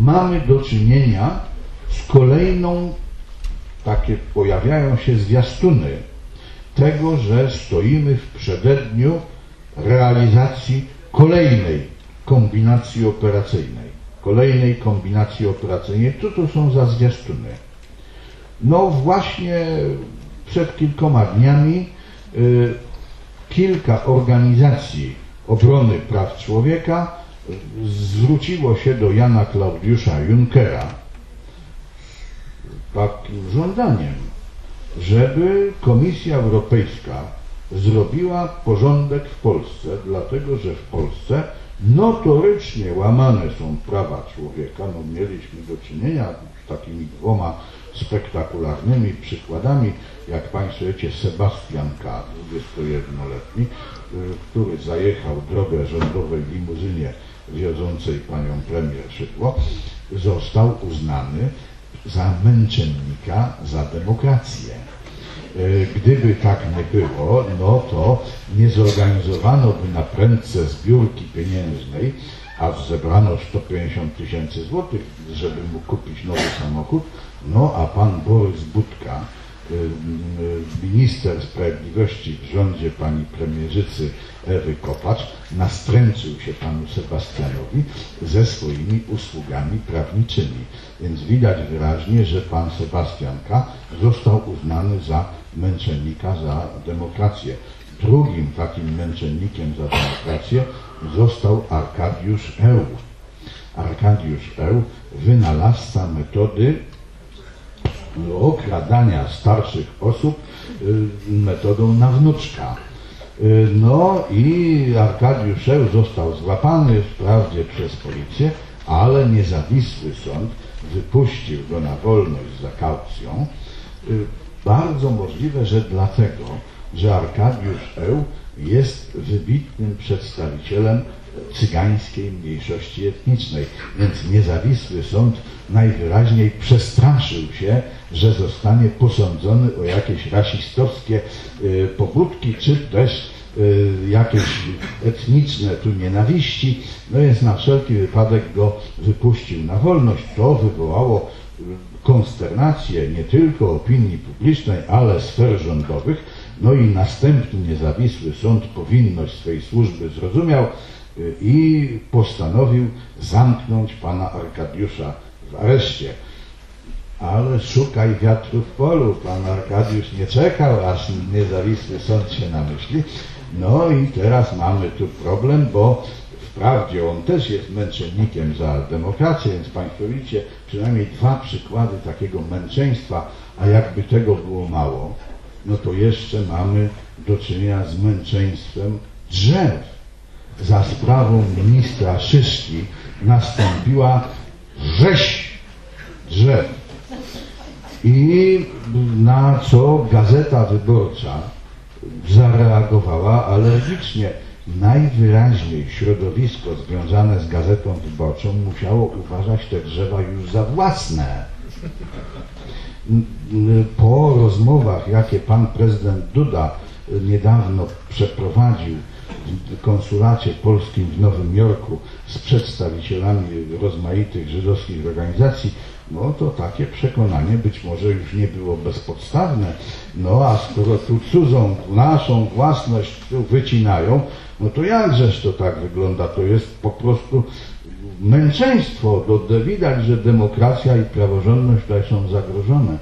mamy do czynienia z kolejną, takie pojawiają się zwiastuny tego, że stoimy w przededniu realizacji kolejnej kombinacji operacyjnej. Kolejnej kombinacji operacyjnej. Co to są za zwiastuny? No właśnie przed kilkoma dniami y, kilka organizacji obrony praw człowieka zwróciło się do Jana Klaudiusza Junckera takim żądaniem, żeby Komisja Europejska zrobiła porządek w Polsce, dlatego że w Polsce notorycznie łamane są prawa człowieka. No, mieliśmy do czynienia z takimi dwoma spektakularnymi przykładami, jak Państwo wiecie, Sebastian K., 21-letni, który zajechał drogę rządowej limuzynie wiodącej panią premier Szydło, został uznany za męczennika za demokrację. E, gdyby tak nie było, no to nie zorganizowano by na prędce zbiórki pieniężnej, a zebrano 150 tysięcy złotych, żeby mógł kupić nowy samochód, no a pan Borys Budka, minister sprawiedliwości w rządzie pani premierzycy Ewy Kopacz nastręczył się panu Sebastianowi ze swoimi usługami prawniczymi. Więc widać wyraźnie, że pan Sebastianka został uznany za męczennika za demokrację. Drugim takim męczennikiem za demokrację został Arkadiusz Eł. Arkadiusz Eł, wynalazca metody okradania starszych osób y, metodą na wnuczka. Y, no i Arkadiusz Eł został złapany wprawdzie przez policję, ale niezawisły sąd wypuścił go na wolność za kaucją. Y, bardzo możliwe, że dlatego, że Arkadiusz Eł jest wybitnym przedstawicielem cygańskiej mniejszości etnicznej. Więc niezawisły sąd najwyraźniej przestraszył się, że zostanie posądzony o jakieś rasistowskie y, pobudki, czy też y, jakieś etniczne tu nienawiści, no więc na wszelki wypadek go wypuścił na wolność. To wywołało y, konsternację nie tylko opinii publicznej, ale sfer rządowych, no i następny niezawisły sąd powinność swej służby zrozumiał i postanowił zamknąć pana Arkadiusza w areszcie. Ale szukaj wiatru w polu. Pan Arkadiusz nie czekał, aż niezawisły sąd się namyśli. No i teraz mamy tu problem, bo wprawdzie on też jest męczennikiem za demokrację, więc Państwo widzicie przynajmniej dwa przykłady takiego męczeństwa, a jakby tego było mało, no to jeszcze mamy do czynienia z męczeństwem drzew. Za sprawą ministra Szyszki nastąpiła rzeź drzew. I na co Gazeta Wyborcza zareagowała alergicznie. Najwyraźniej środowisko związane z Gazetą Wyborczą musiało uważać te drzewa już za własne. Po rozmowach, jakie pan prezydent Duda niedawno przeprowadził w konsulacie polskim w Nowym Jorku z przedstawicielami rozmaitych żydowskich organizacji, no to takie przekonanie być może już nie było bezpodstawne. No a skoro tu cudzą, naszą własność tu wycinają, no to jakżeż to tak wygląda? To jest po prostu męczeństwo. To widać, że demokracja i praworządność tutaj są zagrożone.